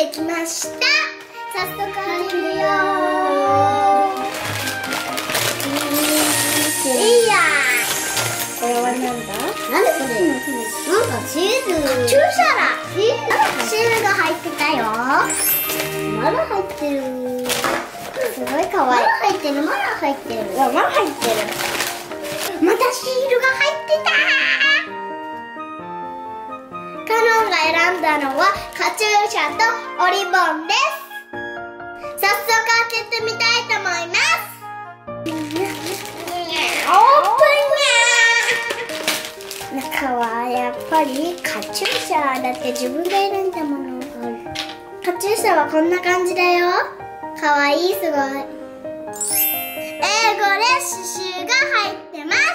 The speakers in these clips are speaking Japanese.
ってきました。早速始めよう。いいや。これはなんだ？なんでこれ？なんかチーズ。注射だ。シールシールが入ってたよ。まだ入ってる。すごい可愛い。まだ入ってる。まだ入ってる。まだ入ってる。またシールが入ってた選んだのはカチューシャとオリボンです。早速開けてみたいと思います。オープンや中はやっぱりカチューシャだって自分が選んだものカチューシャはこんな感じだよ。かわいいすごい。英語で刺繍が入ってます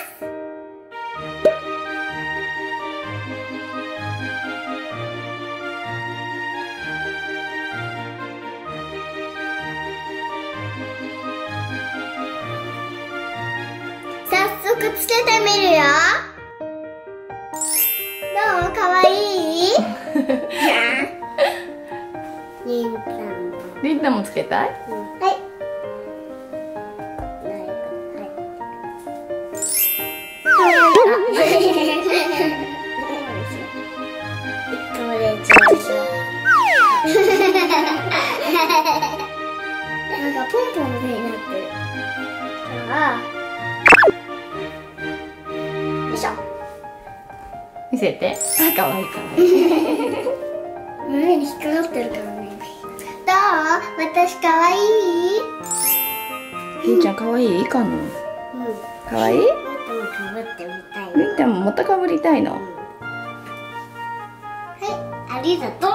早速つけてみるよ。どう？かわいい？リンタンリンタもつけたい？はい。なんかポンポンみたい。になってる。じゃあ、よいしょ。見せて。あかわい。いかわいい胸に引っかかってるからね。どう？私かわい？いちゃんかわい？いかのうん。かわい？い。ちゃんもまたかぶりたいの？はい、ありがとう。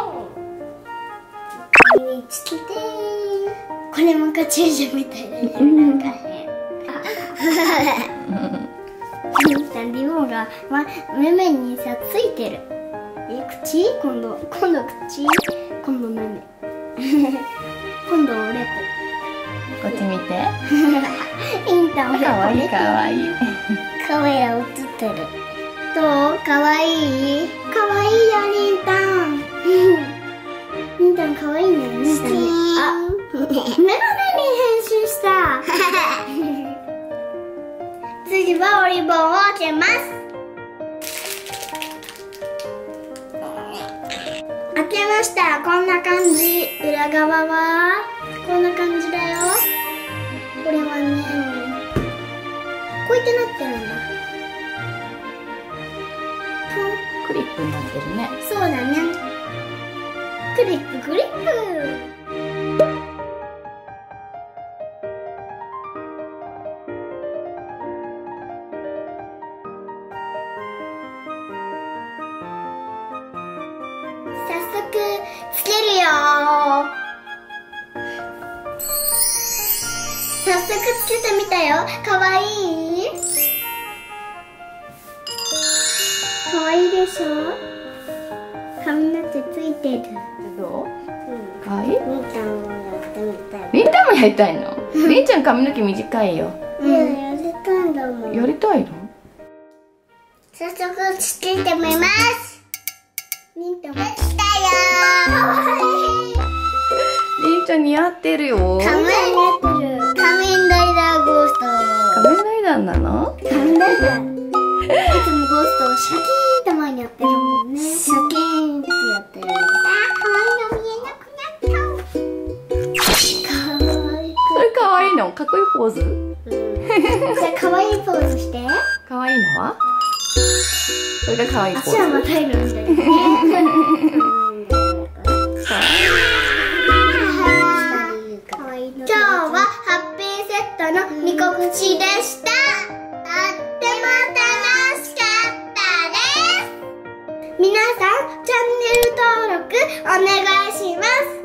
身につけてこれもカチューシャみたいだね。なんかが、ま、目目にさついてる。え、口？今度、今度口？今度目目。今度おでこっち見てこ。インターかわいいかわいいカメラ映ってる。どう？かわい？いかわいいよ、リンタン。リンタンかわいいね。リンタンねあ、メガネに変身した。次はオリボンを開けます。ました。こんな感じ。裏側はこんな感じだよ。これはね、こうやってなってるんだ。クリップになってるねそうだね。クリップクリッ早速つけるよ。早速つけてみたよ。かわいい？かわいいでしょ？髪の毛ついてる。どう？かわいい？みーちゃんもやってみたい。りんちゃんもやりたいの？りん。ちゃん髪の毛短いよ。うん。やりたいんだもんやりたいの？早速つけてみますみーちゃんも来たよかわいいりんちゃん似合ってるよ。仮面ライダー仮面ライダーゴースト。仮面ライダーなの仮面ライダーいつもゴーストをシャキーンって前にやってるもんね。シャキーンってやってる。あー可愛いの見えなくなったかわいいそれかわいいの？かっこいいポーズ。じゃあ可愛いポーズして。かわいいの？はそれがかわい。いポーズ足はまたいるんだよね今日はハッピーセットの2個口でした。とっても楽しかったです。皆さんチャンネル登録お願いします。